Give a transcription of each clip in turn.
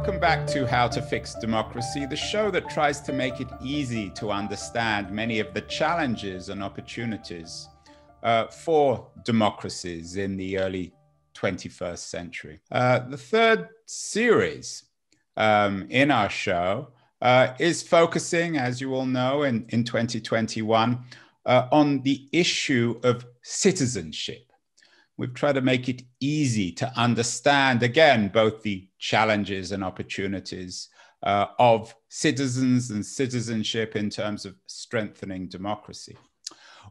Welcome back to How to Fix Democracy, the show that tries to make it easy to understand many of the challenges and opportunities uh, for democracies in the early 21st century. Uh, the third series um, in our show uh, is focusing, as you all know, in, in 2021 uh, on the issue of citizenship. We've tried to make it easy to understand, again, both the challenges and opportunities uh, of citizens and citizenship in terms of strengthening democracy.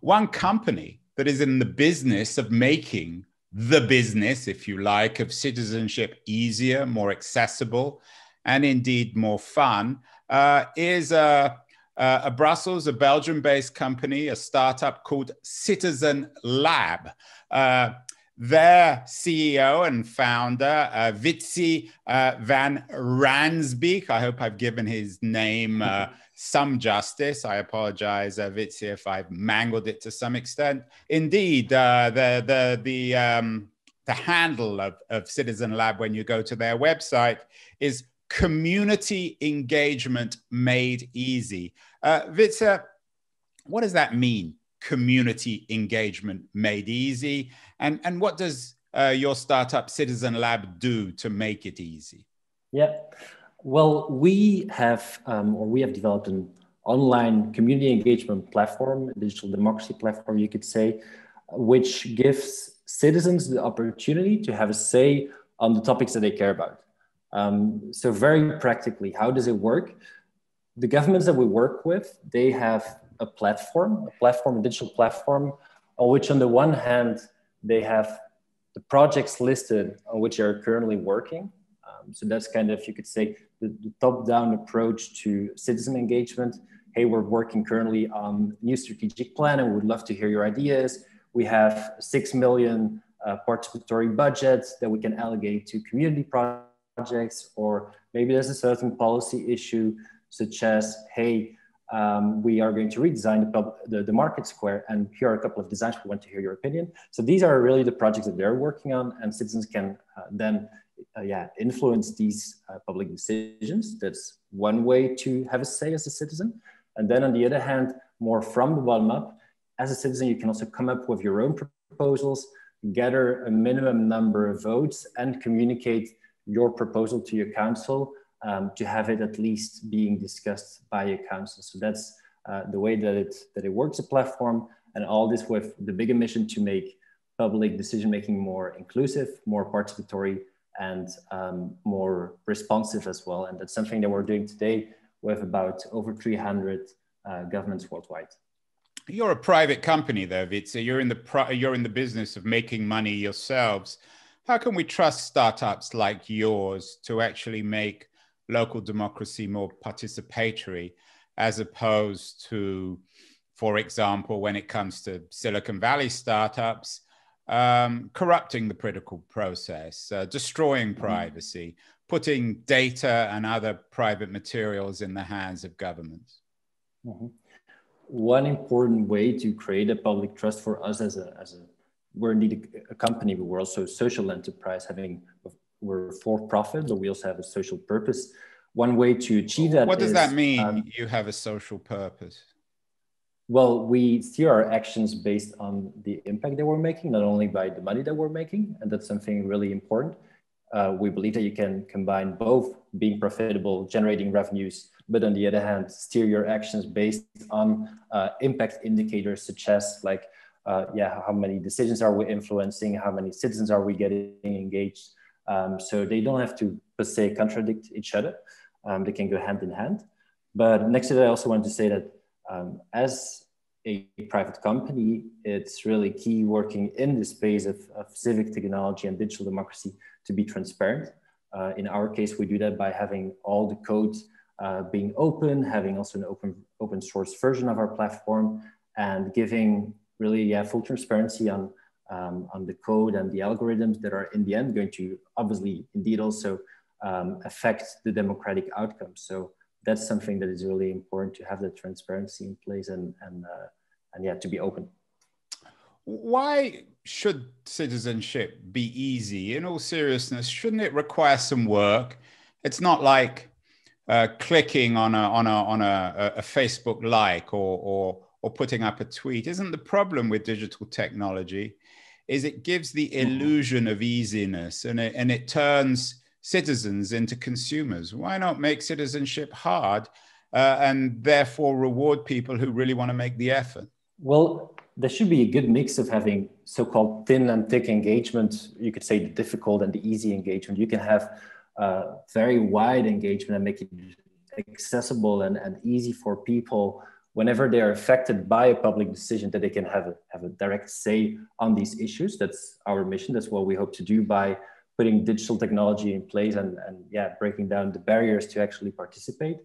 One company that is in the business of making the business, if you like, of citizenship easier, more accessible, and indeed more fun uh, is a, a Brussels, a Belgium based company, a startup called Citizen Lab. Uh, their CEO and founder, uh, Wietse uh, van Ransbeeck. I hope I've given his name uh, some justice. I apologize, uh, Wietse, if I've mangled it to some extent. Indeed, uh, the the the um, the handle of, of Citizen Lab when you go to their website is community engagement made easy. Uh, Wietse, what does that mean? Community engagement made easy and, and what does uh, your startup Citizen Lab do to make it easy? Yeah, well, we have, um, or we have developed an online community engagement platform, digital democracy platform, you could say, which gives citizens the opportunity to have a say on the topics that they care about. Um, so very practically, how does it work? The governments that we work with, they have a platform, a platform, a digital platform, on which on the one hand, they have the projects listed on which they're currently working. Um, so that's kind of, you could say, the, the top-down approach to citizen engagement. Hey, we're working currently on new strategic plan and we would love to hear your ideas. We have 6 million uh, participatory budgets that we can allocate to community projects, or maybe there's a certain policy issue such as, hey, um, we are going to redesign the, the, the, market square and here are a couple of designs we want to hear your opinion. So these are really the projects that they're working on and citizens can uh, then uh, yeah influence these uh, public decisions. That's one way to have a say as a citizen. And then on the other hand more from the bottom up as a citizen you can also come up with your own proposals gather a minimum number of votes and communicate your proposal to your council um, to have it at least being discussed by a council. So that's uh, the way that it, that it works, a platform, and all this with the bigger mission to make public decision making more inclusive, more participatory, and um, more responsive as well. And that's something that we're doing today with about over 300 uh, governments worldwide. You're a private company, though, Wietse. You're in the you're in the business of making money yourselves. How can we trust startups like yours to actually make local democracy more participatory as opposed to, for example, when it comes to Silicon Valley startups, um, corrupting the political process, uh, destroying mm-hmm. privacy, putting data and other private materials in the hands of governments. Mm-hmm. One important way to create a public trust for us as a, as a we're indeed a, a company, but we're also a social enterprise having we're for profit, but we also have a social purpose. One way to achieve that. What does is, that mean? Um, you have a social purpose. Well, we steer our actions based on the impact that we're making, not only by the money that we're making, and that's something really important. Uh, we believe that you can combine both being profitable, generating revenues, but on the other hand, steer your actions based on uh, impact indicators such as like, uh, yeah, how many decisions are we influencing? How many citizens are we getting engaged? Um, so they don't have to per se contradict each other. Um, they can go hand in hand. But next to that, I also want to say that um, as a private company, it's really key working in the space of, of civic technology and digital democracy to be transparent. Uh, in our case, we do that by having all the code uh, being open, having also an open, open source version of our platform, and giving really yeah, full transparency on um, on the code and the algorithms that are in the end going to obviously indeed also um, affect the democratic outcome. So that's something that is really important to have the transparency in place and and uh, and yeah to be open. Why should citizenship be easy? In all seriousness, shouldn't it require some work? it's not like uh, clicking on a on a on a, a Facebook like or or or putting up a tweet. Isn't the problem with digital technology? Is it gives the mm-hmm. illusion of easiness and it, and it turns citizens into consumers. Why not make citizenship hard uh, and therefore reward people who really want to make the effort? Well, there should be a good mix of having so-called thin and thick engagement. You could say the difficult and the easy engagement. You can have uh, very wide engagement and make it accessible and, and easy for people whenever they're affected by a public decision that they can have a, have a direct say on these issues. That's our mission. That's what we hope to do by putting digital technology in place and, and yeah, breaking down the barriers to actually participate.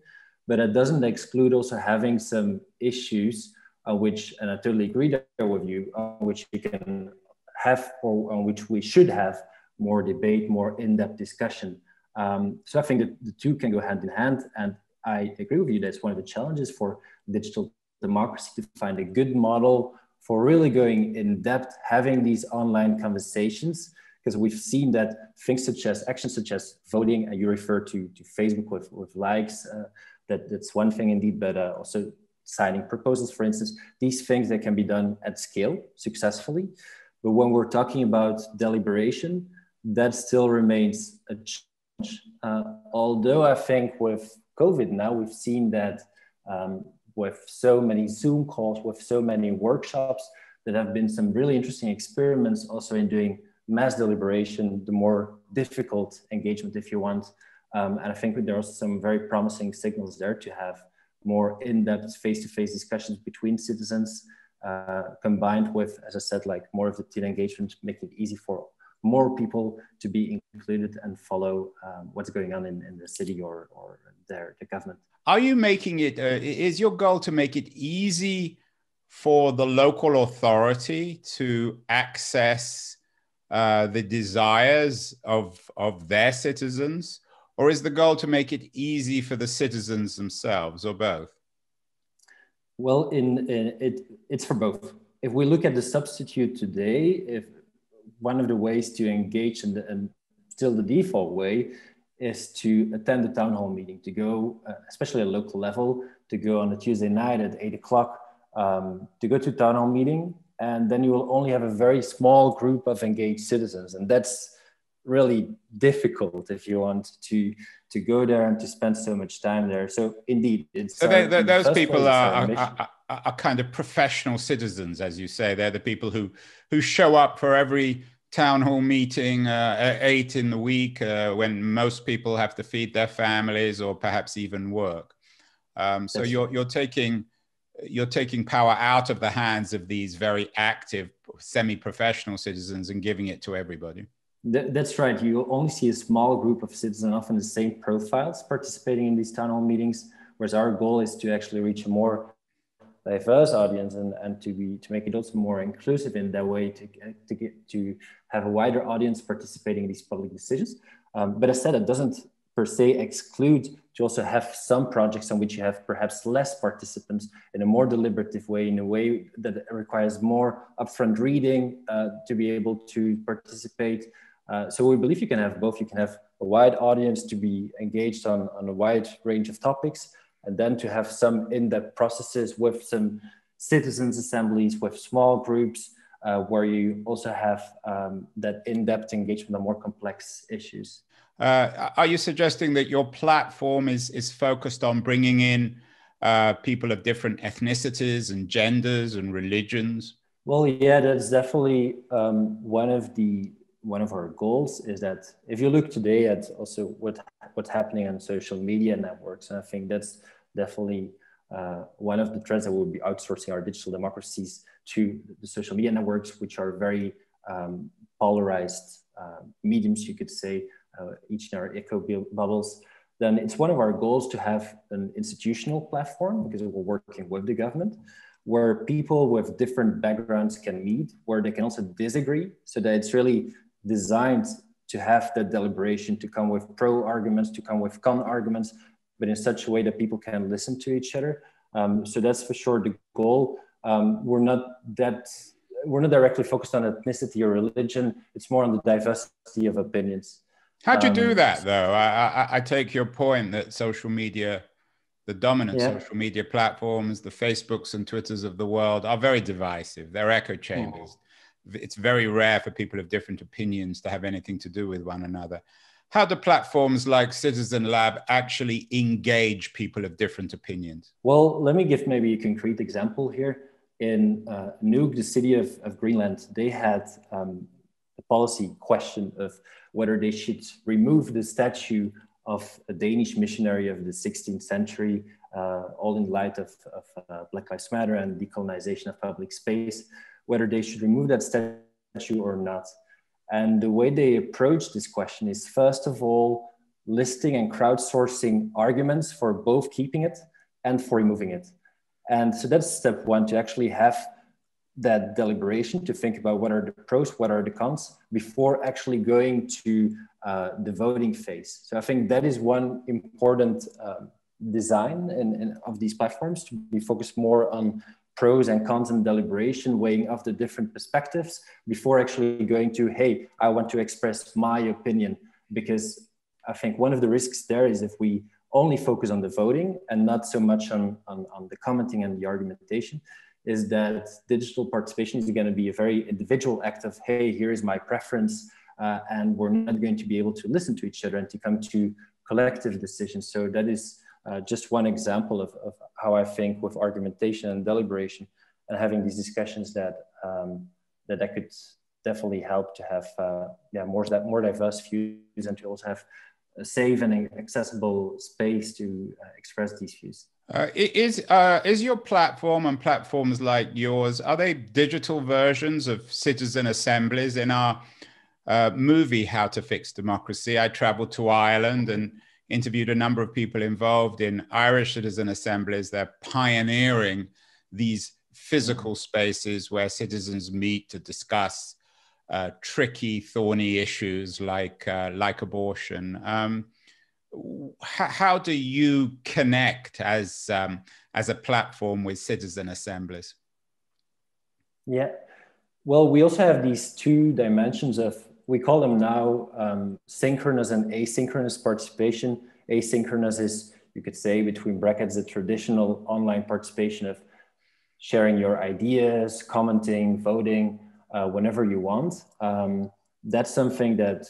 But it doesn't exclude also having some issues on which, and I totally agree there with you, on which we can have or on which we should have more debate, more in-depth discussion. Um, so I think that the two can go hand in hand. And I agree with you. That's one of the challenges for digital democracy to find a good model for really going in depth, having these online conversations because we've seen that things such as actions such as voting, and you refer to, to Facebook with, with likes, uh, that, that's one thing indeed, but uh, also signing proposals, for instance, these things that can be done at scale successfully. But when we're talking about deliberation, that still remains a challenge. Uh, although I think with COVID now, we've seen that um, with so many Zoom calls, with so many workshops, that have been some really interesting experiments also in doing mass deliberation, the more difficult engagement, if you want. Um, and I think there are some very promising signals there to have more in-depth face-to-face discussions between citizens, uh, combined with, as I said, like more of the teen engagement, making it easy for more people to be included and follow um, what's going on in, in the city or, or their, the government. Are you making it? Uh, is your goal to make it easy for the local authority to access uh, the desires of, of their citizens? Or is the goal to make it easy for the citizens themselves, or both? Well, in, in it, it's for both. If we look at the substitute today, if one of the ways to engage in the, and still the default way is to attend the town hall meeting, to go, uh, especially at local level, to go on a Tuesday night at eight o'clock, um, to go to town hall meeting. And then you will only have a very small group of engaged citizens. And that's really difficult if you want to to go there and to spend so much time there. So indeed it's so they, those people are, are, are, kind of professional citizens as you say. They're the people who who show up for every town hall meeting uh, at eight in the week uh, when most people have to feed their families or perhaps even work. Um, so you're you're taking you're taking power out of the hands of these very active semi-professional citizens and giving it to everybody. That's right. You only see a small group of citizens often the same profiles participating in these town hall meetings whereas our goal is to actually reach a more diverse audience and, and to be to make it also more inclusive in that way to, to get to have a wider audience participating in these public decisions um, but as said it doesn't per se exclude to also have some projects on which you have perhaps less participants in a more deliberative way, in a way that requires more upfront reading uh, to be able to participate. Uh, so we believe you can have both. You can have a wide audience to be engaged on, on a wide range of topics, and then to have some in-depth processes with some citizens assemblies, with small groups, uh, where you also have um, that in-depth engagement on more complex issues. Uh, are you suggesting that your platform is is focused on bringing in uh, people of different ethnicities and genders and religions? Well, yeah, that's definitely um, one of the one of our goals. Is that if you look today at also what what's happening on social media networks, and I think that's definitely uh, one of the trends that we'll be outsourcing our digital democracies to the social media networks, which are very um, polarized uh, mediums, you could say, uh, each in our echo bubbles, then it's one of our goals to have an institutional platform because we're working with the government where people with different backgrounds can meet, where they can also disagree, so that it's really designed to have that deliberation to come with pro arguments, to come with con arguments, but in such a way that people can listen to each other. Um, so that's for sure the goal. Um, we're not that we're not directly focused on ethnicity or religion. It's more on the diversity of opinions. How do you do um, that, though? I, I, I, take your point that social media, the dominant yeah. social media platforms, the Facebooks and Twitters of the world, are very divisive. They're echo chambers. Mm. It's very rare for people of different opinions to have anything to do with one another. How do platforms like Citizen Lab actually engage people of different opinions? Well, let me give maybe a concrete example here. In uh, Nuuk, the city of, of Greenland, they had um, a policy question of whether they should remove the statue of a Danish missionary of the 16th century, uh, all in light of, of uh, Black Lives Matter and decolonization of public space, whether they should remove that statue or not. And the way they approach this question is first of all, listing and crowdsourcing arguments for both keeping it and for removing it. And so that's step one to actually have that deliberation to think about what are the pros, what are the cons before actually going to uh, the voting phase. So I think that is one important uh, design in, of these platforms to be focused more on pros and cons and deliberation, weighing of the different perspectives before actually going to, hey, I want to express my opinion. Because I think one of the risks there is if we only focus on the voting and not so much on, on, on the commenting and the argumentation, is that digital participation is going to be a very individual act of, hey, here is my preference, uh, and we're not going to be able to listen to each other and to come to collective decisions. So that is uh, just one example of, of, how I think with argumentation and deliberation and having these discussions that um, that could definitely help to have uh, yeah more that more diverse views and to also have a safe and accessible space to uh, express these views. Uh, is uh, is your platform and platforms like yours are they digital versions of citizen assemblies in our uh, movie How to Fix Democracy? I traveled to Ireland and interviewed a number of people involved in Irish citizen assemblies. They're pioneering these physical spaces where citizens meet to discuss uh, tricky, thorny issues like uh, like abortion. Um, how, how, do you connect as um, as a platform with citizen assemblies? Yeah, well, we also have these two dimensions of we call them now um, synchronous and asynchronous participation. Asynchronous is, you could say, between brackets, the traditional online participation of sharing your ideas, commenting, voting, uh, whenever you want. Um, that's something that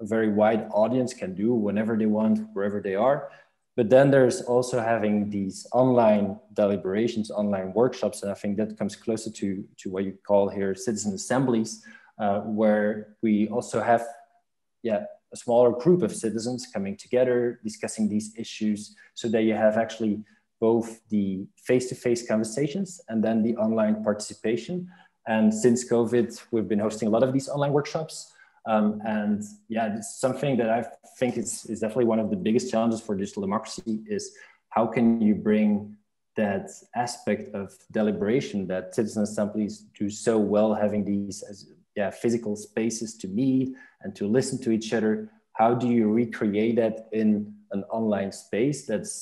a very wide audience can do whenever they want, wherever they are. But then there's also having these online deliberations, online workshops, and I think that comes closer to, to what you call here citizen assemblies, uh, where we also have yeah, a smaller group of citizens coming together, discussing these issues, so that you have actually both the face-to-face conversations and then the online participation. And since COVID, we've been hosting a lot of these online workshops. Um, and yeah, it's something that I think is, is definitely one of the biggest challenges for digital democracy is how can you bring that aspect of deliberation that citizen assemblies do so well, having these as yeah, physical spaces to meet and to listen to each other. How do you recreate that in an online space? That's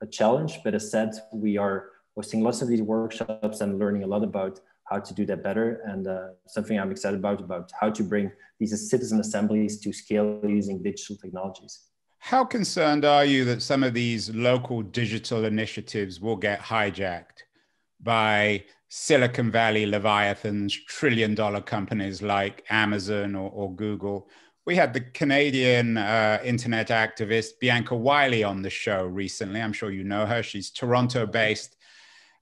a challenge, but as said, we are hosting lots of these workshops and learning a lot about how to do that better. And uh, something I'm excited about, about how to bring these citizen assemblies to scale using digital technologies. How concerned are you that some of these local digital initiatives will get hijacked by Silicon Valley leviathans, trillion dollar companies like Amazon or, or Google. We had the Canadian uh, internet activist Bianca Wylie on the show recently. I'm sure you know her. She's Toronto based.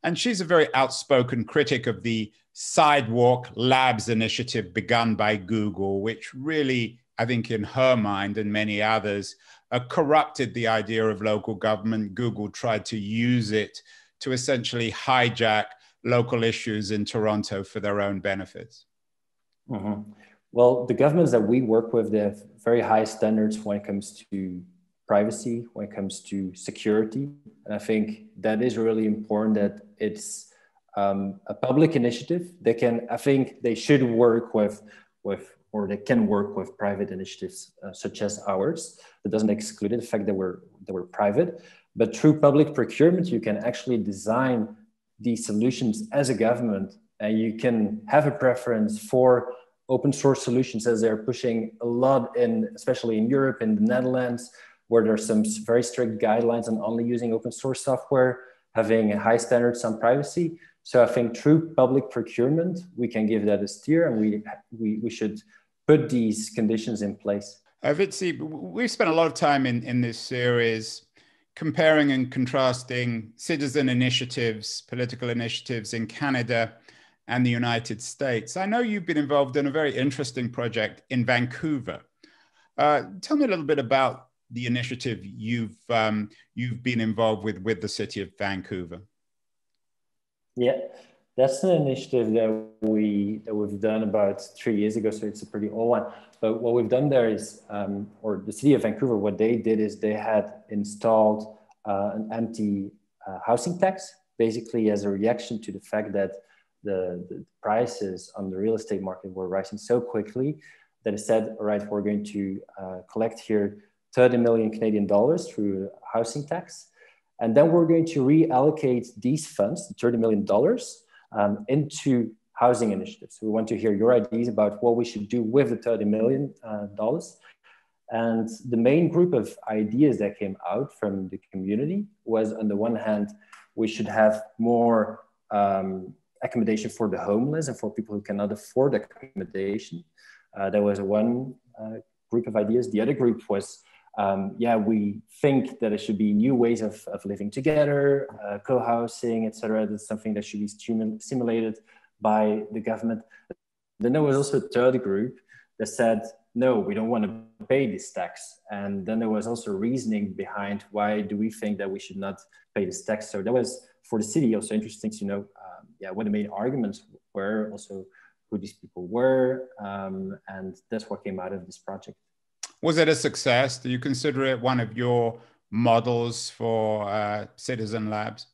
And she's a very outspoken critic of the Sidewalk Labs initiative begun by Google, which really, I think, in her mind and many others, uh, corrupted the idea of local government. Google tried to use it to essentially hijack local issues in Toronto for their own benefits? Mm-hmm. Well, the governments that we work with, they have very high standards when it comes to privacy, when it comes to security. And I think that is really important that it's um, a public initiative. They can, I think they should work with, with or they can work with private initiatives uh, such as ours. That doesn't exclude the fact that we're, that we're private. But through public procurement, you can actually design these solutions as a government and you can have a preference for open source solutions as they're pushing a lot in, especially in Europe, in the Netherlands, where there's some very strict guidelines on only using open source software, having high standards on privacy. So I think through public procurement, we can give that a steer and we, we, we should put these conditions in place. Uh, Wietse, we've spent a lot of time in, in this series comparing and contrasting citizen initiatives, political initiatives in Canada and the United States. I know you've been involved in a very interesting project in Vancouver. Uh, tell me a little bit about the initiative you've um, you've been involved with with the city of Vancouver. Yeah, that's an initiative that we that we've done about three years ago, so it's a pretty old one. But what we've done there is, um, or the city of Vancouver, what they did is they had installed uh, an empty uh, housing tax, basically as a reaction to the fact that the, the prices on the real estate market were rising so quickly that it said, all right, we're going to uh, collect here 30 million Canadian dollars through housing tax. And then we're going to reallocate these funds, the $30 million, um, into housing initiatives. We want to hear your ideas about what we should do with the $30 million. Uh, and the main group of ideas that came out from the community was on the one hand, we should have more um, accommodation for the homeless and for people who cannot afford accommodation. Uh, there was one uh, group of ideas. The other group was um, yeah, we think that there should be new ways of, of living together, uh, co-housing, etc. That's something that should be stimulated by the government. Then there was also a third group that said, no, we don't want to pay this tax. And then there was also reasoning behind why do we think that we should not pay this tax. So that was for the city also interesting to know, um, yeah, what the main arguments were, also who these people were, um, and that's what came out of this project. Was it a success? Do you consider it one of your models for uh, Citizen Labs?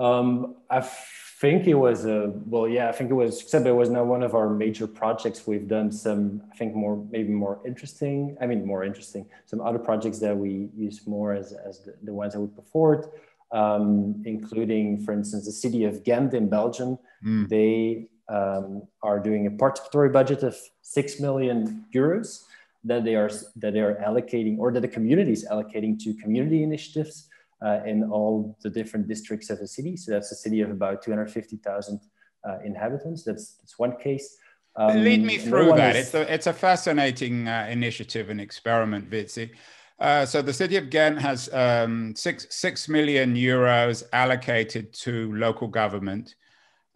Um, I think it was a well, yeah. I think it was. Except it was not one of our major projects. We've done some, I think, more maybe more interesting. I mean, more interesting. Some other projects that we use more as as the, the ones that we put um, including, for instance, the city of Ghent in Belgium. Mm. They um, are doing a participatory budget of six million euros that they are that they are allocating or that the community is allocating to community initiatives uh, in all the different districts of the city. So that's a city of about 250,000 uh, inhabitants. That's that's one case. Um, Lead me through no that. Is... It's a it's a fascinating uh, initiative and experiment, Wietse. Uh, so the city of Ghent has um, six six million euros allocated to local government,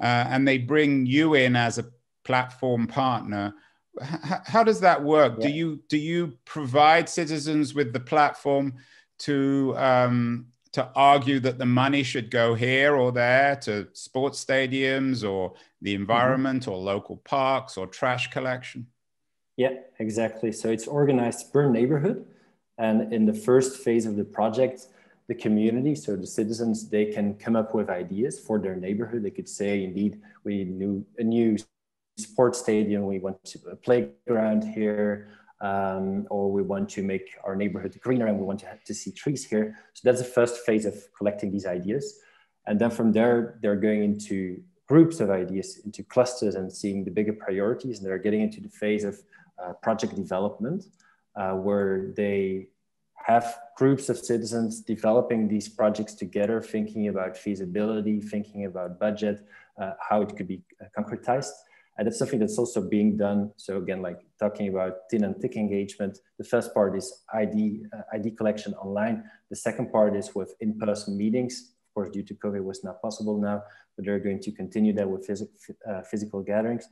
uh, and they bring you in as a platform partner how does that work? Yeah. Do you do you provide citizens with the platform to um, to argue that the money should go here or there to sports stadiums or the mm-hmm. environment mm-hmm. or local parks or trash collection? Yeah, exactly. So it's organized per neighborhood, and in the first phase of the project, the community, so the citizens, they can come up with ideas for their neighborhood. They could say, indeed, we need a new sports stadium, we want to a playground here, um, or we want to make our neighborhood greener and we want to, to see trees here. So that's the first phase of collecting these ideas. And then from there, they're going into groups of ideas, into clusters and seeing the bigger priorities. And they're getting into the phase of uh, project development, uh, where they have groups of citizens developing these projects together, thinking about feasibility, thinking about budget, uh, how it could be uh, concretized. And that's something that's also being done. So again, like talking about thin and thick engagement, the first part is ID, uh, ID collection online. The second part is with in-person meetings. Of course, due to COVID was not possible now, but they're going to continue that with phys uh, physical gatherings.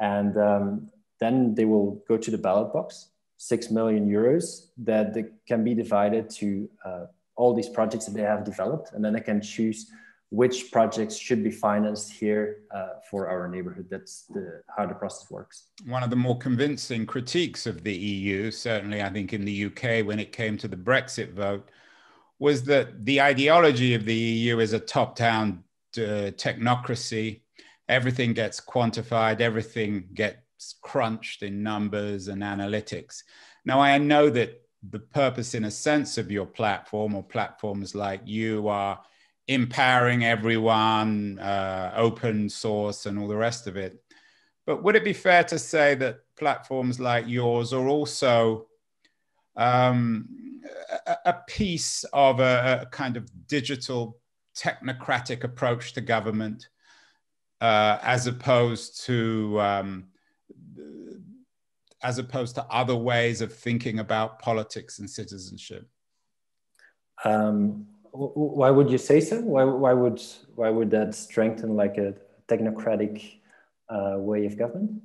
And um, then they will go to the ballot box, 6 million euros that can be divided to uh, all these projects that they have developed. And then they can choose which projects should be financed here uh, for our neighborhood. That's the, how the process works. One of the more convincing critiques of the EU, certainly I think in the UK when it came to the Brexit vote, was that the ideology of the EU is a top down uh, technocracy. Everything gets quantified, everything gets crunched in numbers and analytics. Now, I know that the purpose, in a sense, of your platform or platforms like you are empowering everyone, uh, open source, and all the rest of it. But would it be fair to say that platforms like yours are also um, a, piece of a, a, kind of digital technocratic approach to government uh, as opposed to um, as opposed to other ways of thinking about politics and citizenship? Um, why would you say so? Why, why would why would that strengthen like a technocratic uh, way of government?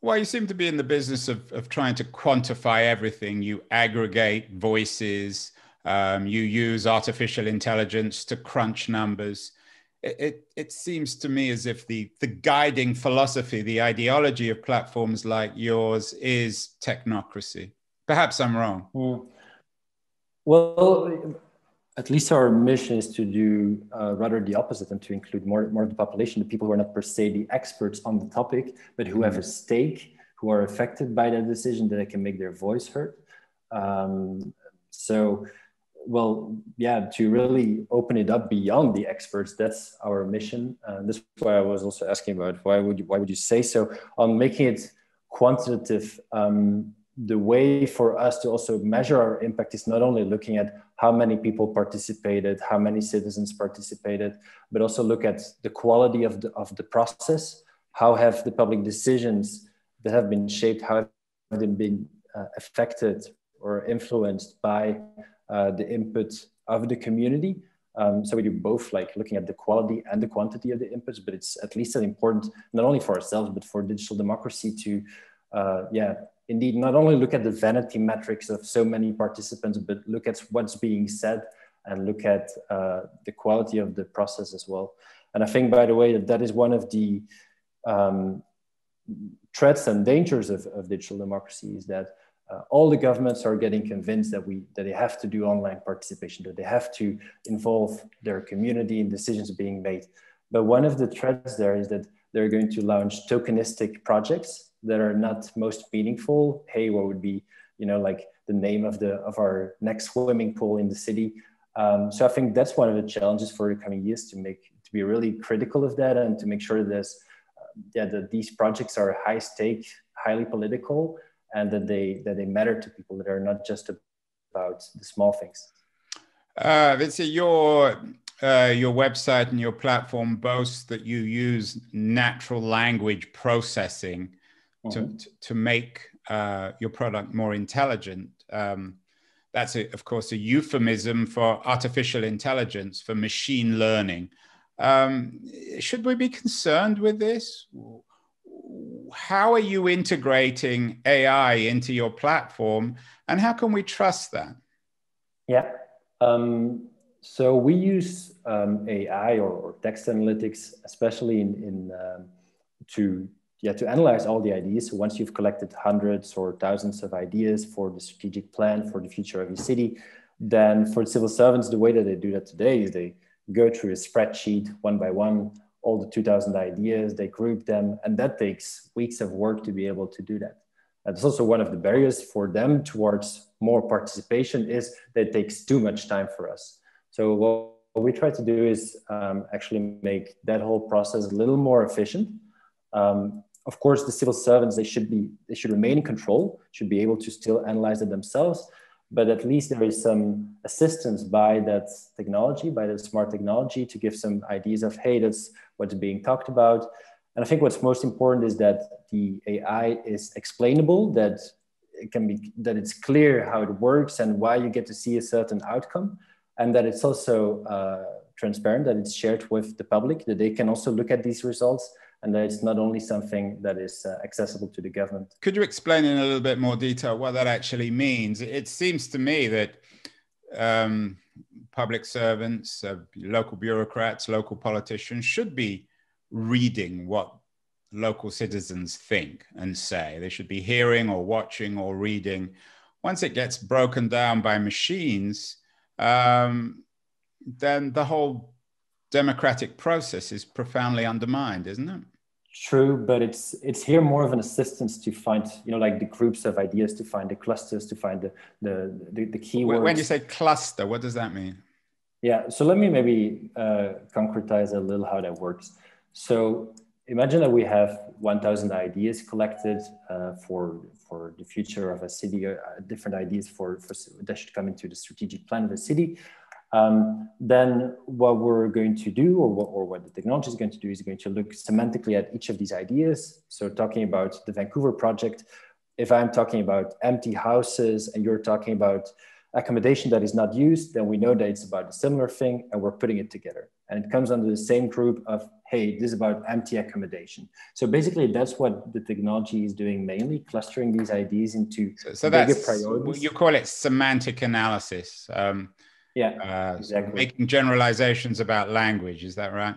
Well, you seem to be in the business of, of trying to quantify everything. You aggregate voices, um, you use artificial intelligence to crunch numbers. It, it, it, seems to me as if the, the guiding philosophy, the ideology of platforms like yours is technocracy. Perhaps I'm wrong. Mm. Well, at least our mission is to do uh, rather the opposite and to include more, more of the population, the people who are not per se the experts on the topic, but who have a mm-hmm. stake, who are affected by that decision, that they can make their voice heard. Um, so, well, yeah, to really open it up beyond the experts, that's our mission. Uh, that's why I was also asking about why would you, why would you say so on making it quantitative. Um, the way for us to also measure our impact is not only looking at how many people participated, how many citizens participated, but also look at the quality of the, of the process. How have the public decisions that have been shaped, how have they been uh, affected or influenced by uh, the input of the community? Um, so we do both like looking at the quality and the quantity of the inputs, but it's at least as important, not only for ourselves, but for digital democracy to, uh, yeah, indeed not only look at the vanity metrics of so many participants, but look at what's being said and look at uh, the quality of the process as well. And I think, by the way, that that is one of the um, threats and dangers of, of digital democracy is that uh, all the governments are getting convinced that we that they have to do online participation, that they have to involve their community in decisions being made. But one of the threats there is that they're going to launch tokenistic projects that are not most meaningful. Hey, what would be, you know, like the name of the of our next swimming pool in the city. Um, so I think that's one of the challenges for the coming years to make to be really critical of that and to make sure that uh, yeah, that these projects are high stake, highly political, and that they that they matter to people that are not just about the small things. Uh, Vince, your uh, your website and your platform boasts that you use natural language processing mm-hmm. to, to make uh, your product more intelligent. Um, that's, a, of course, a euphemism for artificial intelligence, for machine learning. Um, should we be concerned with this? How are you integrating AI into your platform, and how can we trust that? Yeah. Um, so we use um, AI or, or, text analytics, especially in, in um, to yeah, to analyze all the ideas. So once you've collected hundreds or thousands of ideas for the strategic plan for the future of your city, then for civil servants, the way that they do that today is they go through a spreadsheet one by one, all the 2000 ideas, they group them, and that takes weeks of work to be able to do that. And it's also one of the barriers for them towards more participation is that it takes too much time for us. So what we try to do is um, actually make that whole process a little more efficient. Um, of course, the civil servants, they should be, they should remain in control, should be able to still analyze it themselves, but at least there is some assistance by that technology, by the smart technology to give some ideas of, hey, that's what's being talked about. And I think what's most important is that the AI is explainable, that it can be, that it's clear how it works and why you get to see a certain outcome, and that it's also uh, transparent, that it's shared with the public, that they can also look at these results and that it's not only something that is uh, accessible to the government. Could you explain in a little bit more detail what that actually means? It seems to me that um, public servants, uh, local bureaucrats, local politicians should be reading what local citizens think and say. They should be hearing or watching or reading. Once it gets broken down by machines, um, then the whole democratic process is profoundly undermined, isn't it? True, but it's it's here more of an assistance to find you know like the groups of ideas, to find the clusters, to find the the the, the keywords. When you say cluster, what does that mean? Yeah, so let me maybe uh, concretize a little how that works. So imagine that we have 1,000 ideas collected uh, for for the future of a city, uh, different ideas for, for that should come into the strategic plan of a city. Um, then what we're going to do, or what, or what the technology is going to do, is going to look semantically at each of these ideas. So talking about the Vancouver project, if I'm talking about empty houses and you're talking about accommodation that is not used, then we know that it's about a similar thing and we're putting it together. And it comes under the same group of, hey, this is about empty accommodation. So basically that's what the technology is doing mainly, clustering these ideas into so, so bigger priorities. You call it semantic analysis. Um, yeah, uh, exactly. Making generalizations about language, is that right?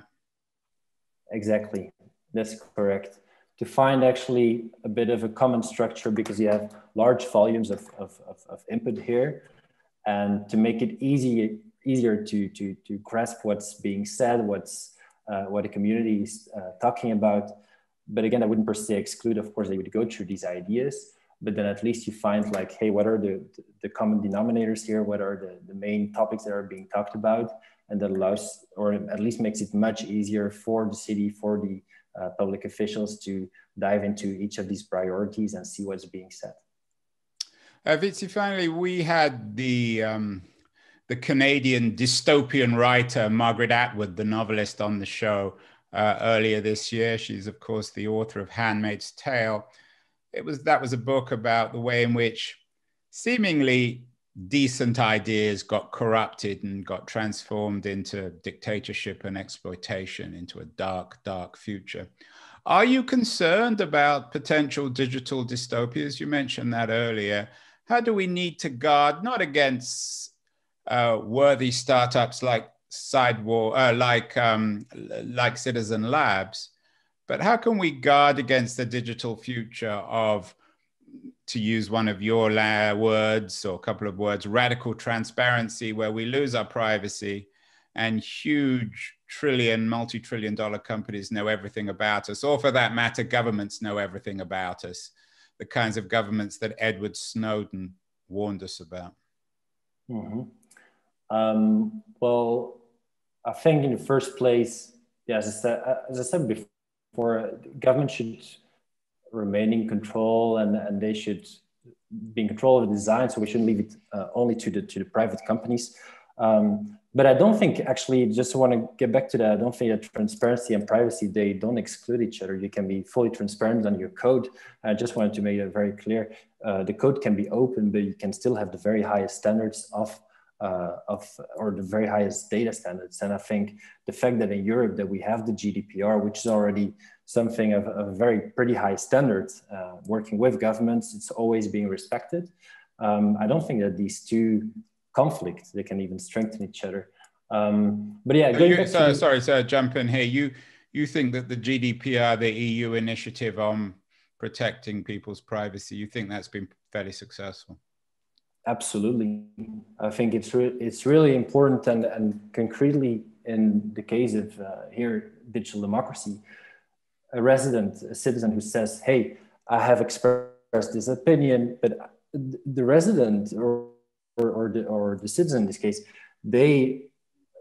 Exactly, that's correct to find actually a bit of a common structure because you have large volumes of, of, of, of input here and to make it easy, easier to, to, to grasp what's being said, what's, uh, what the community is uh, talking about. But again, I wouldn't per se exclude, of course, they would go through these ideas, but then at least you find like, hey, what are the, the common denominators here? What are the, the main topics that are being talked about? And that allows, or at least makes it much easier for the city, for the uh, public officials to dive into each of these priorities and see what's being said. Uh, Wietse, finally, we had the um, the Canadian dystopian writer Margaret Atwood, the novelist, on the show uh, earlier this year. She's, of course, the author of *Handmaid's Tale*. It was that was a book about the way in which seemingly decent ideas got corrupted and got transformed into dictatorship and exploitation into a dark, dark future. Are you concerned about potential digital dystopias? You mentioned that earlier. How do we need to guard not against uh, worthy startups like Sidewalk, uh, like um, like Citizen Labs, but how can we guard against the digital future of to use one of your words or a couple of words, radical transparency, where we lose our privacy and huge trillion, multi trillion dollar companies know everything about us, or for that matter, governments know everything about us, the kinds of governments that Edward Snowden warned us about? Mm-hmm. Um, well, I think in the first place, yeah, as I said, as I said before, government should remain in control and, and they should be in control of the design. So we shouldn't leave it uh, only to the, to the private companies. Um, but I don't think actually, just want to get back to that, I don't think that transparency and privacy, they don't exclude each other. You can be fully transparent on your code. I just wanted to make it very clear. Uh, the code can be open, but you can still have the very highest standards of uh, of or the very highest data standards. And I think the fact that in Europe that we have the GDPR, which is already something of, a very pretty high standard, uh, working with governments, it's always being respected. Um, I don't think that these two conflict, they can even strengthen each other. Um, but yeah, you, so, to, sorry, sir, jump in here. You you think that the GDPR, the EU initiative on protecting people's privacy, you think that's been fairly successful? Absolutely. I think it's, re- it's really important and, and concretely in the case of uh, here, digital democracy, a resident, a citizen who says, hey, I have expressed this opinion, but the resident or, or, or, the, or the citizen in this case, they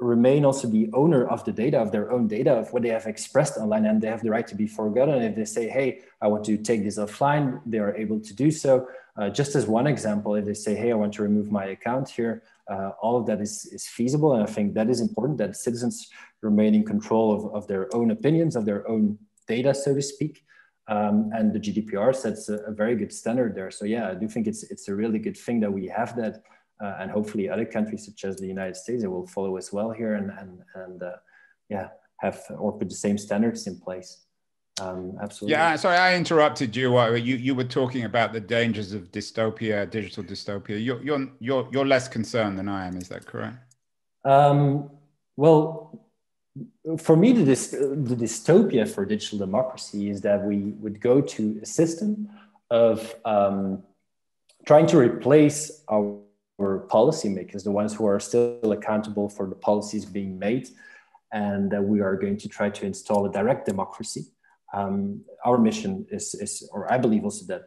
remain also the owner of the data of their own data of what they have expressed online and they have the right to be forgotten if they say hey i want to take this offline they are able to do so uh, just as one example if they say hey i want to remove my account here uh, all of that is, is feasible and i think that is important that citizens remain in control of, of their own opinions of their own data so to speak um, and the gdpr sets a, a very good standard there so yeah i do think it's it's a really good thing that we have that uh, and hopefully other countries such as the United States will follow as well here and and and uh, yeah have or put the same standards in place. Um, absolutely. Yeah, sorry, I interrupted you. You you were talking about the dangers of dystopia, digital dystopia. You're you're you're you're less concerned than I am. Is that correct? Um, well, for me, the, the dystopia for digital democracy is that we would go to a system of um, trying to replace our or policymakers, the ones who are still accountable for the policies being made. And uh, we are going to try to install a direct democracy. Um, our mission is, is, or I believe also that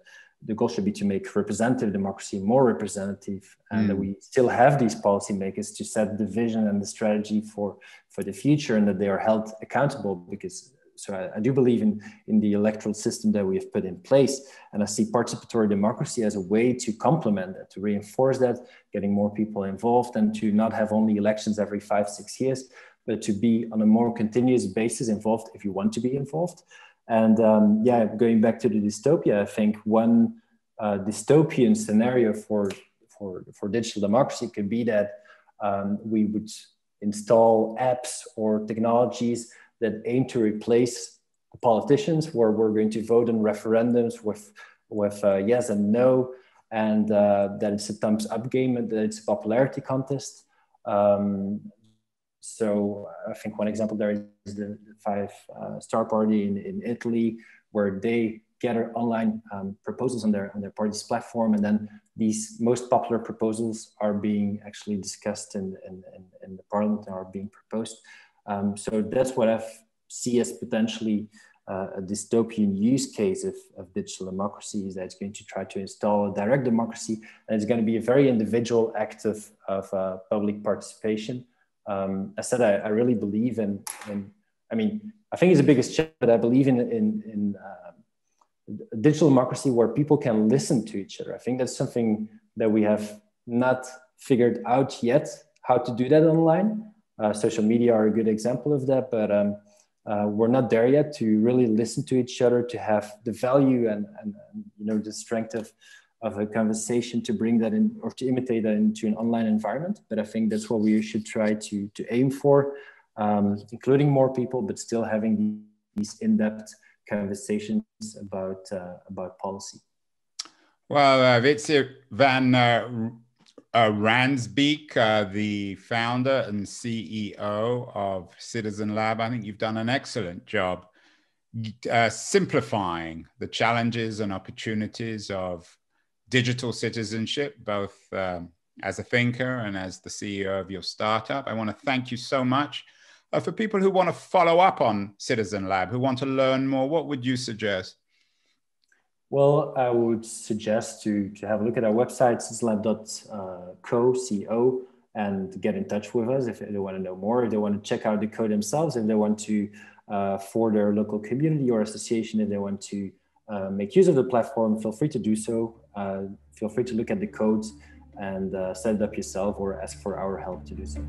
the goal should be to make representative democracy more representative and mm. that we still have these policymakers to set the vision and the strategy for, for the future and that they are held accountable because so I, I, do believe in, in the electoral system that we have put in place. And I see participatory democracy as a way to complement that, to reinforce that, getting more people involved and to not have only elections every five, six years, but to be on a more continuous basis involved if you want to be involved. And um, yeah, going back to the dystopia, I think one uh, dystopian scenario for, for, for digital democracy could be that um, we would install apps or technologies that aim to replace politicians, where we're going to vote in referendums with, with uh, yes and no, and uh, that it's a thumbs up game and that it's a popularity contest. Um, so I think one example there is the Five uh, Star Party in, in Italy, where they gather online um, proposals on their on their party's platform, and then these most popular proposals are being actually discussed in, in, in, in the parliament and are being proposed. Um, so that's what I see as potentially uh, a dystopian use case of, of digital democracy is that it's going to try to install a direct democracy and it's going to be a very individual act of, of uh, public participation. Um, I said I, I, really believe in, in, I mean, I think it's the biggest challenge, but I believe in, in, in uh, digital democracy where people can listen to each other. I think that's something that we have not figured out yet how to do that online. Uh, social media are a good example of that, but um, uh, we're not there yet to really listen to each other, to have the value and, and, and, you know the strength of, of a conversation to bring that in or to imitate that into an online environment. But I think that's what we should try to, to aim for, um, including more people, but still having these in-depth conversations about uh, about policy. Well, uh, Wietse van uh, uh, Ransbeeck, uh, the founder and CEO of Citizen Lab, I think you've done an excellent job uh, simplifying the challenges and opportunities of digital citizenship, both um, as a thinker and as the CEO of your startup. I want to thank you so much. Uh, for people who want to follow up on Citizen Lab, who want to learn more, what would you suggest? Well, I would suggest to, to have a look at our website, citizenlab.co, co, and get in touch with us if they want to know more, if they want to check out the code themselves, if they want to, uh, for their local community or association, if they want to uh, make use of the platform, feel free to do so. Uh, feel free to look at the codes and uh, set it up yourself or ask for our help to do so.